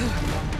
Huh?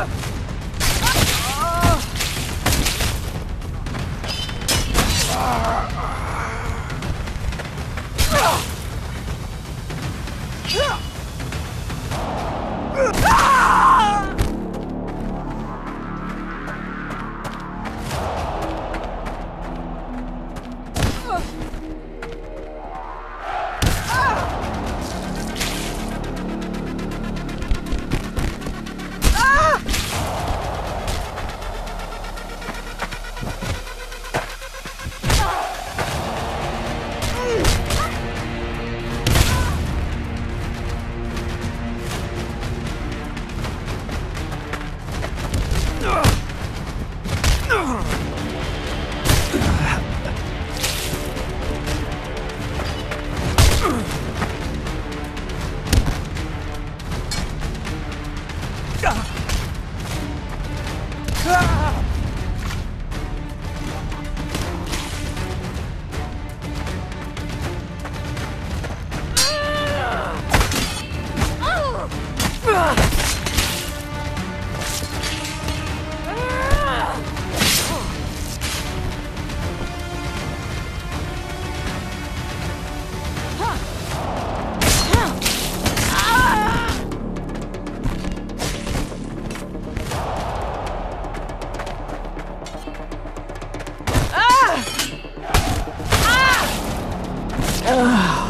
up. Ugh.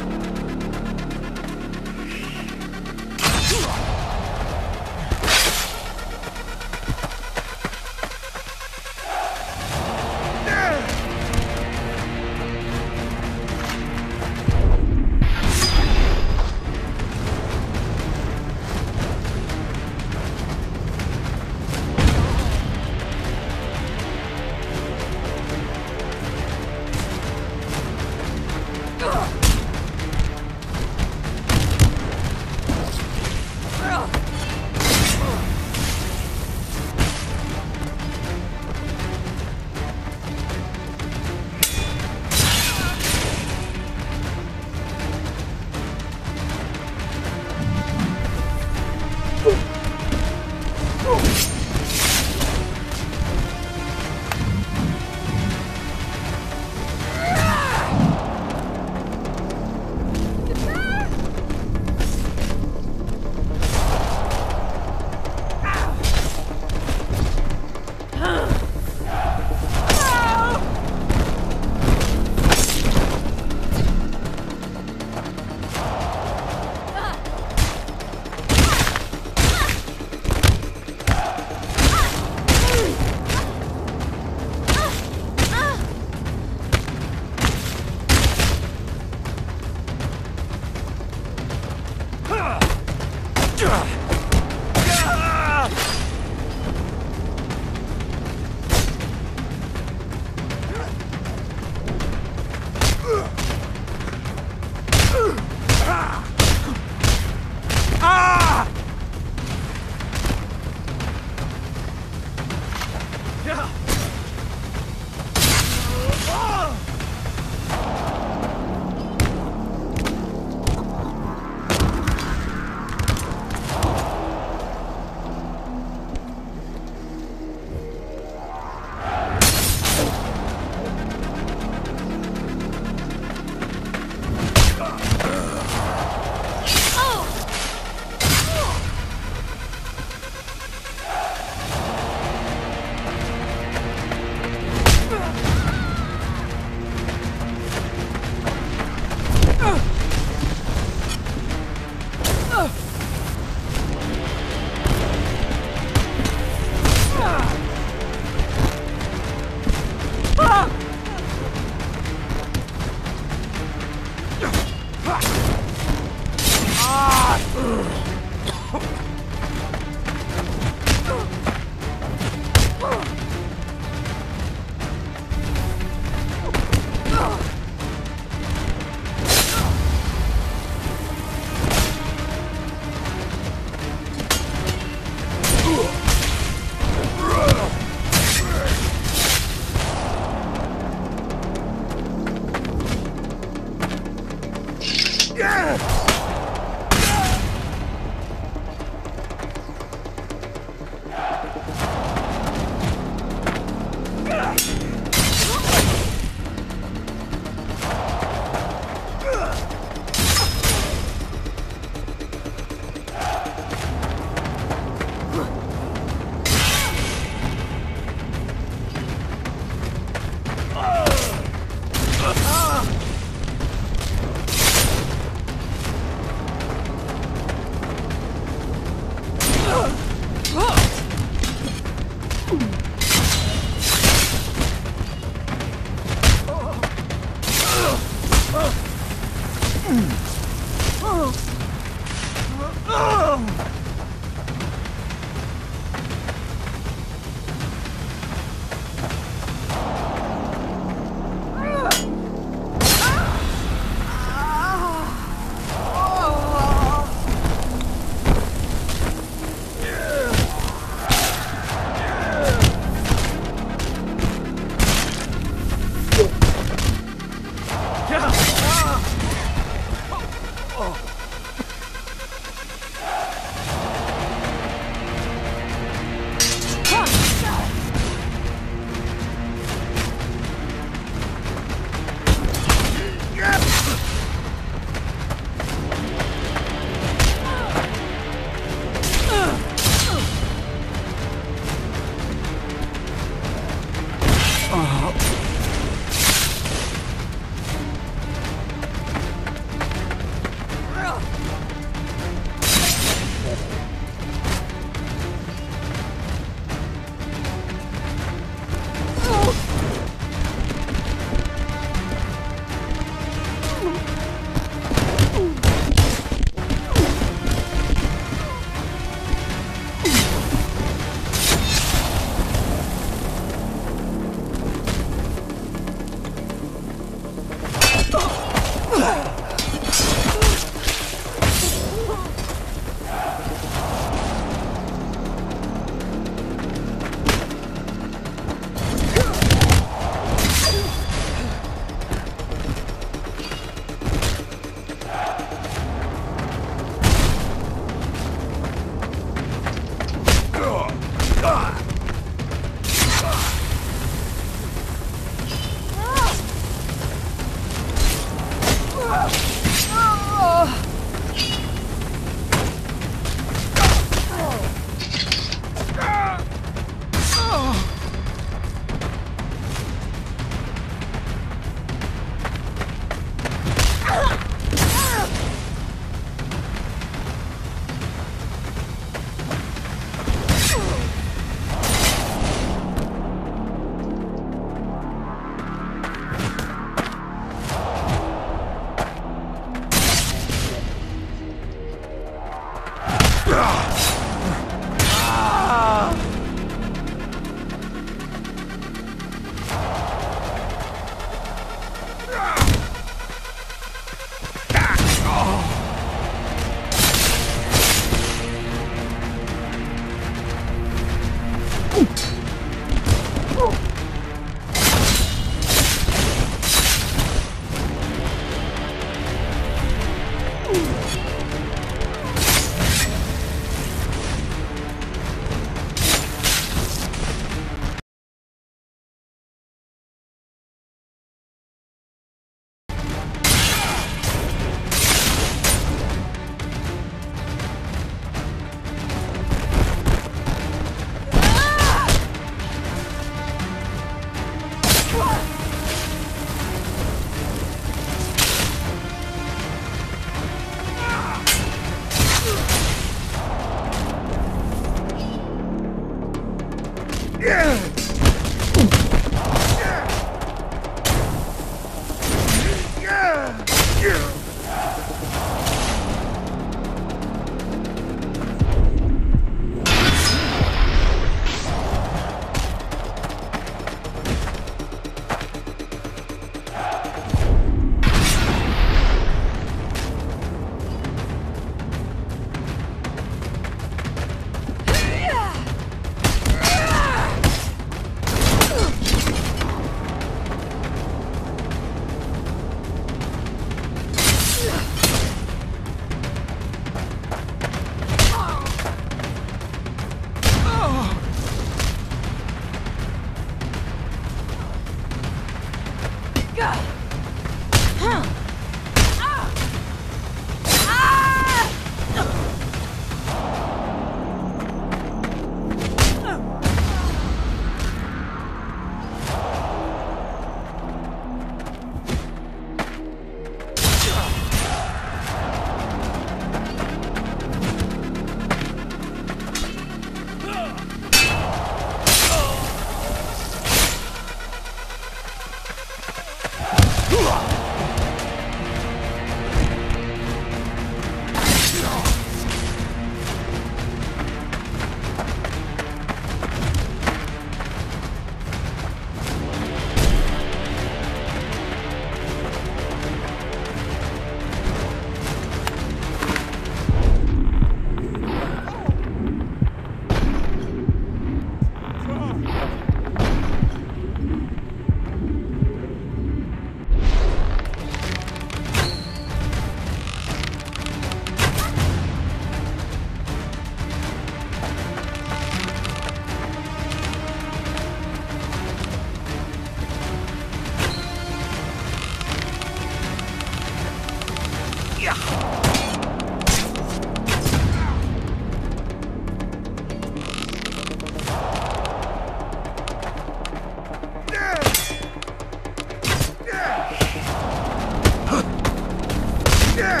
Yeah!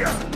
Yeah!